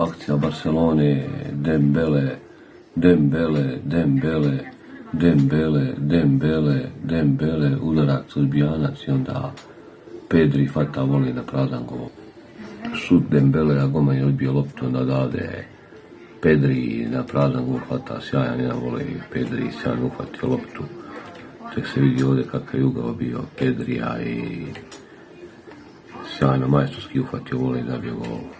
akcija Barcelone, Dembele, Dembele, Dembele, Dembele, Dembele, Dembele, udarak Srbijanac i onda Pedri fata voli na prazan gol. Sud Dembele, a Goma je odbio loptu, onda dade Pedri na prazan gol Fata sjajan, jedan vole Pedri sjajan uhvatio loptu. Tek se vidi ovdje kakav je ugao bio Pedrija i sjajno majstorski uhvatio voli i zabio gol.